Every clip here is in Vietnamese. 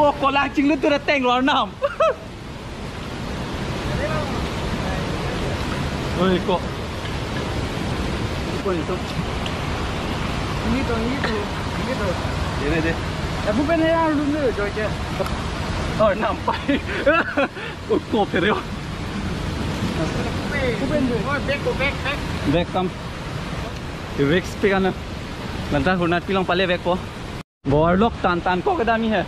Oh, kolang ching to the tank rồi nam. Ôi cô. Cô đi tôm. Đi tôm, đi tôm, đi tôm. Đi đây đi. Em muốn bên này luôn nữa rồi chứ. Ở nằm bay. Ôi cô thế đấy. Cô bên đường ơi, back cô back back. Back come. Thì Rex pick ăn. Lần ta hôm nay phi long palê back cô. Borlock tan tan có cái đam như thế.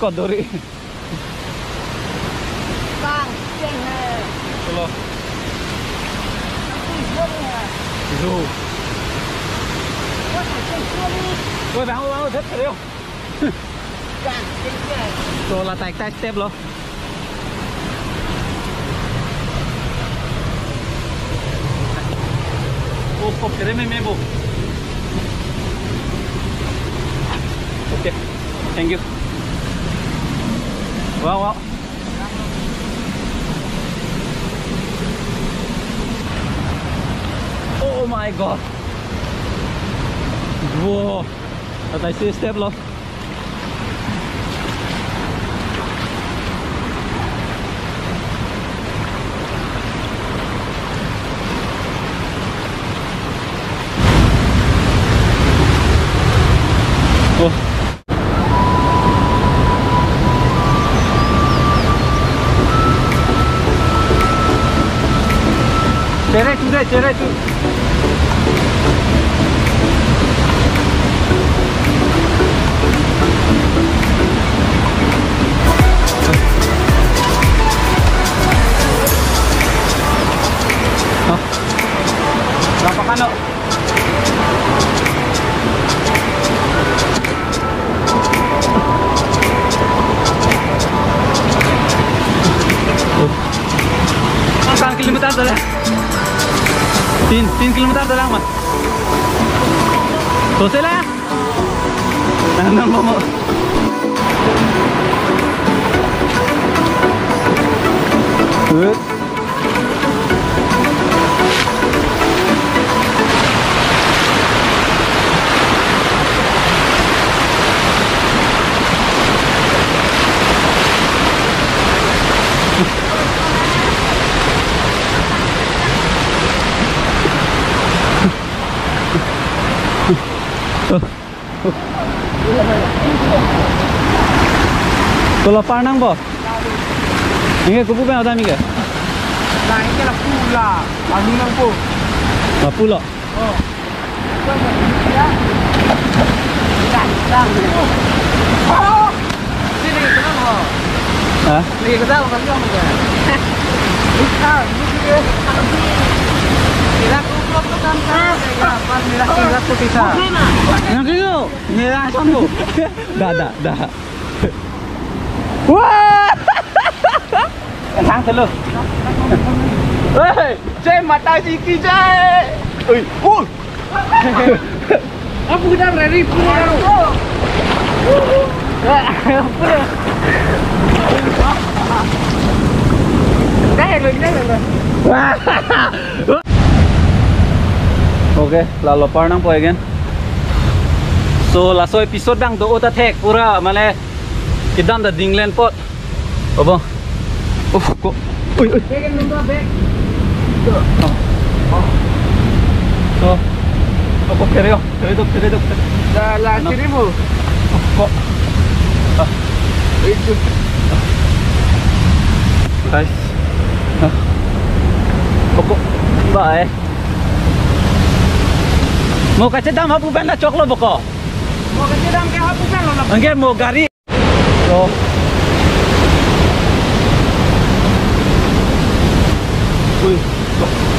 Còn dori Bang, ceng hai. Hello Nanti gua nih. Dù Gua ceng gua nih. Ôi vào vào rất ceng. Rồi là tạch tay step lo Ô, cột cái đấy mê mê bộ Thank you. Well, well. Oh my god. Whoa! Wow. Dat is a step love. 多少嘞？来，那摸摸。Good. 班能不？你看，过不半小时没个？哪一个了？不啦，哪能能过？啊，不了。哦。干啥？好。这个怎么了？啊？这个在我们用的。你看，你这个。Nak kau? Nila, ini kau kita. Nak kau? Nila, sambung. Dah, dah, dah. Wah! Entang telur. Hei, cek mata siki cek. Ui, ui. Apa dah ready pun baru. Dah yang lagi dah yang lagi. Okay, lalu pernah pergi kan? So, last episode bang, doa tak tek, ura, malay. Kita dah di England port. Apa? Oh kok. Uy, uy. So. Apa kereta? Oh, kereta, kereta, kereta. Dah lah sini mu. Oh, kok. Ah. Itu. Guys. Ah. Kok. Bye. Mau kasih dam apa benda coklat pokok? Mau kasih dam ke apa benda? Angger mau gari 好注走。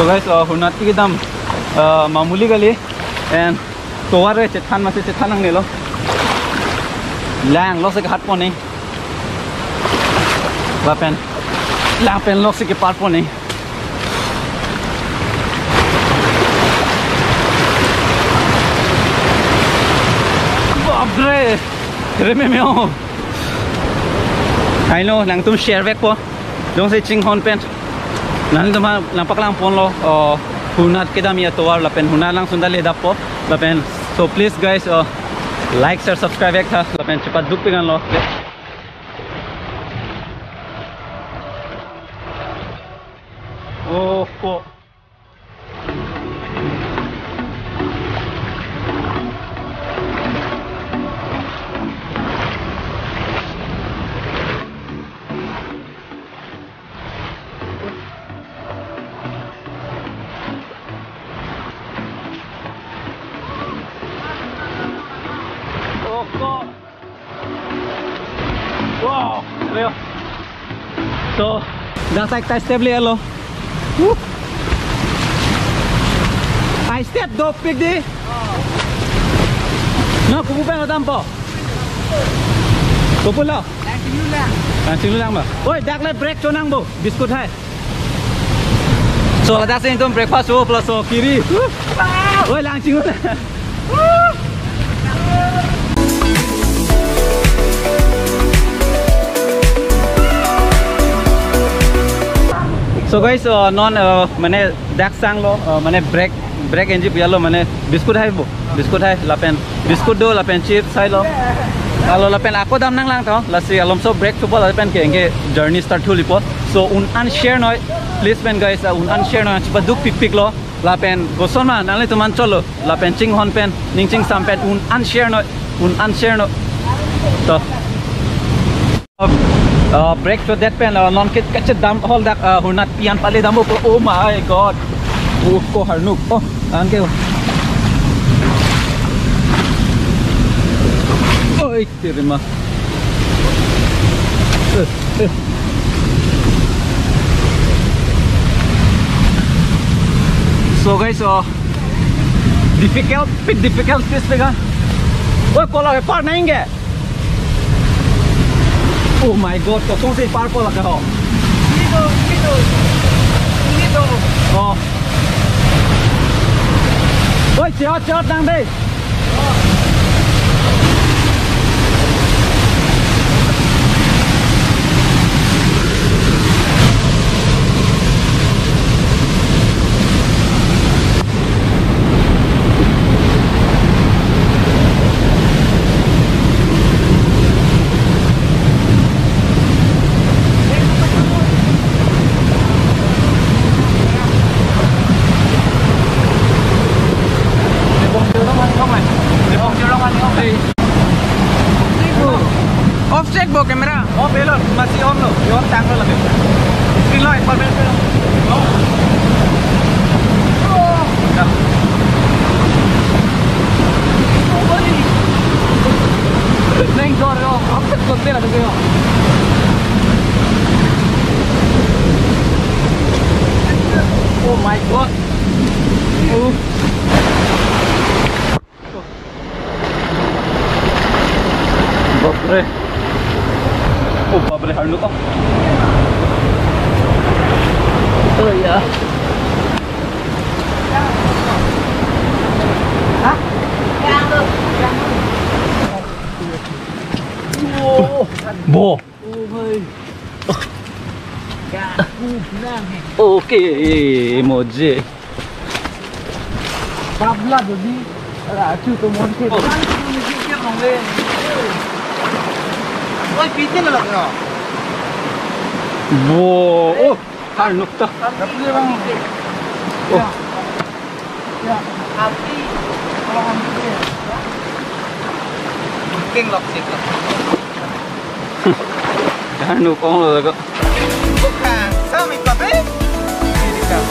तो गैस हुनाती एकदम मामूली गली एंड तोवार रे चिट्ठान मासे चिट्ठान हंग नेलो लैंग लो से घाट पोने वापेन लैंग पेन लो से के पार पोने बाप रे रे में में हो आई नो लैंग तुम शेयर बैक को जों से चिंग हॉन पेंट tum lang pak lang lo. Uh, hunat kedam ya towar lapen hunat lang sundali dap po. Lapen. So please guys uh, like share subscribe tha. Lapen cepat duk pengan lo. Đã tay tay step liền luôn, Woo. I step do pick đi. Nó cũng phải dam đam Kubu lo. Lang sini lang. À, xin lang mà. Ôi, đặt lại break cho năng bộ. Biscuit hai. So là đặt xin tôm breakfast số plus so kiri. Ôi, lang xin luôn. So guys none माने डैक सांगलो माने break break एंजी पियालो माने बिस्कुट हाय बिस्कुट हाय लापेन बिस्कुट दो लापेन चिप साइलो आलो लापेन आपको दाम नांग लांग था लसी आलम सो ब्रेक तो बोल लापेन के इनके जर्नी स्टार्ट हो लिपो सो उन अन शेयर प्लीज़ मैन गाइस उन अन शेयर नॉय दुख पिक पिक लो लापेन गोसन मा नाले तो मान चलो लापेन चिंग हॉन पेन निंग चिंग साम पेन उन अन शेयर उन अन शेयर तो Uh, brake to deadpan, uh, non-kit catch dam hol dak uh, hunat pian pali damo. Oh my god. Uf ko harnuk. Oh, an kêu. Oi, tirima. Uh, uh. So guys, uh, difficult, bit difficult this thing. Huh? Oh, kola par nahi hai. Oh my god, कसम से purple लग रहा हो ये तो ये तो ये तो ओ ओए चार चार टांग दे ऑफ़ चेक बो कैमरा ऑफ़ ले लो मसी ऑन लो ये ऑफ़ कैमरा लगे स्क्रीन लो एक बार मेरे लो Oh, babre harlo ka. Oh, yeah. Oh, Bo. Okay, emoji. Babla jadi. Ara chu to mon ke. Oh. Music ka. Tapi bang. Oh. Ya. Api. Kalau ambil. King lock sik. Harlo ka lo ka. Bukan. Sama pape. Ini kan.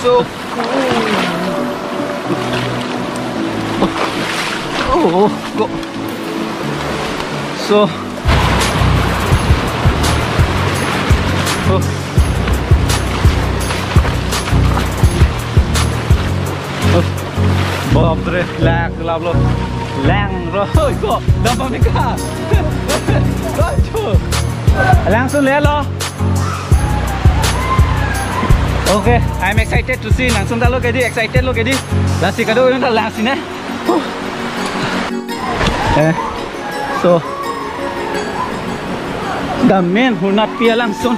So cool. Oh, go so oh. Oh. Bọc rồi, lạc lắm luôn Làng rồi, cô, đâm vào cả Rồi chú Ok, I'm excited to see Nang Sunda look at it, excited look at it Lasi kado yun lang sin eh So main hunat pia langsung.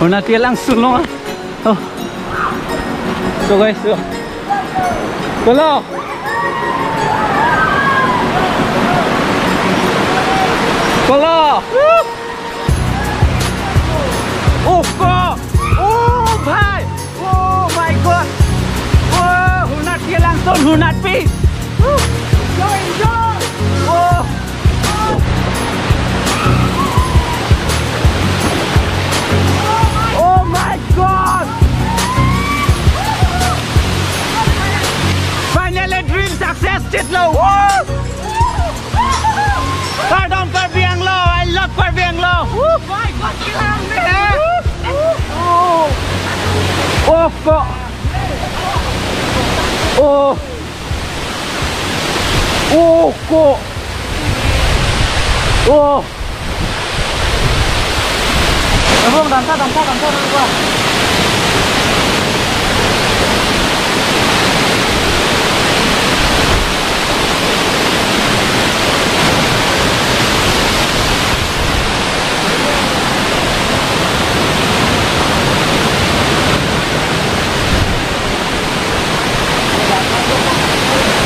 Hunat pia langsung lo. ah. Oh. So guys, so Kalau Kalau Oh kok Oh bhai Oh my god Oh hunat langsung hunat pi Oh 高 ô đúng không đằng sau đằng sau đằng sau đằng qua you.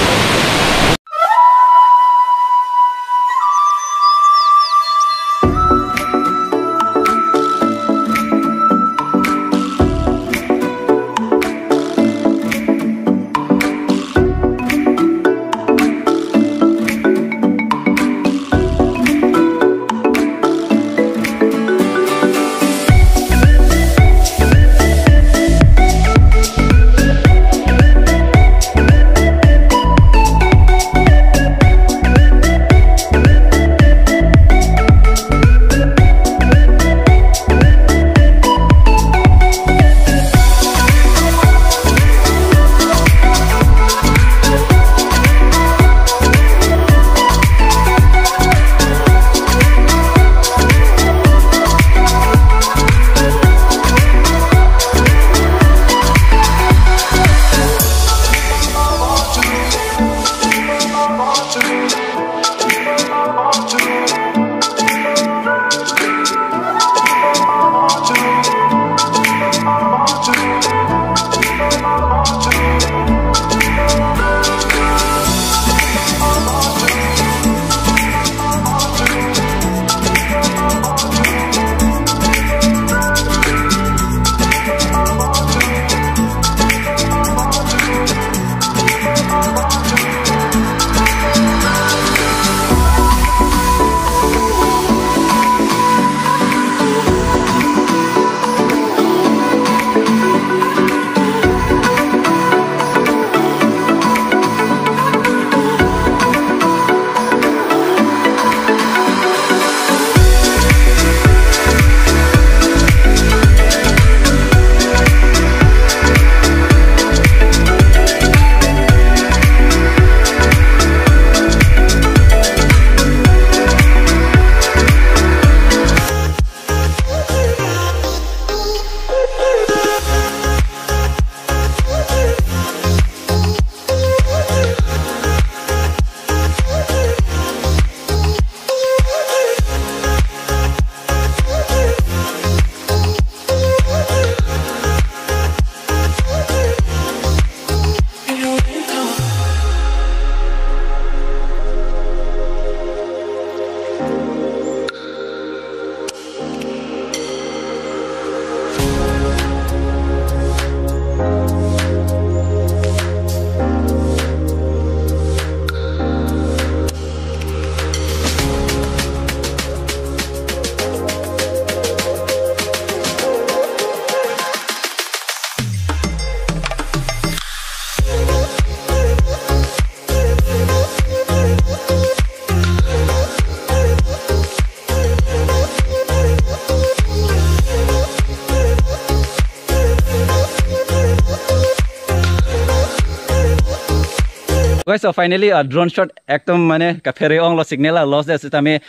Guys, so finally a drone shot ekdom mane ka ferry ong lo signal lo se se tame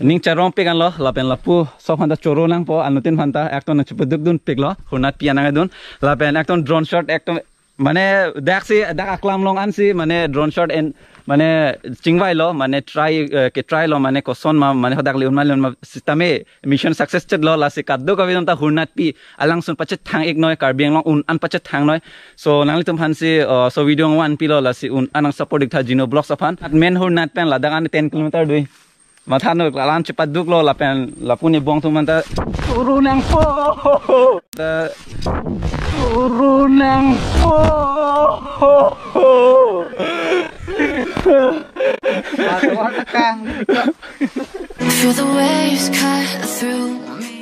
ning charong pe kan lo la pen la pu so phanta choro nang po anutin phanta ekdom nang chupuduk dun pek lo hunat piana dun la pen ekdom drone shot ekdom mane dakse dak aklam long ansi mane drone shot and মানে চিংবাই লো মানে ট্রাই কে ট্রাই লো মানে কসন মা মানে হদাক লিউন মালিউন মা সিস্টেমে মিশন সাকসেস চেট লো লাসি কাদ্দো কবি তা হুরনাত পি আলাং সুন পাচে থাং এক নয় কার্বিং লং উন আন পাচে থাং নয় সো নাংলি তুম হানসি সো ভিডিও ওয়ান পি লো লাসি উন আনাং সাপোর্ট দিক থা জিনো ব্লক সফান মেন হুরনাত পেন লাদাক আন 10 কিলোমিটার দুই মাথা নক লালান চেপাত দুক লো লাপেন লাপুনি বং তুম তা উরুনাং পো উরুনাং পো Masuk kang. Feel the waves cut through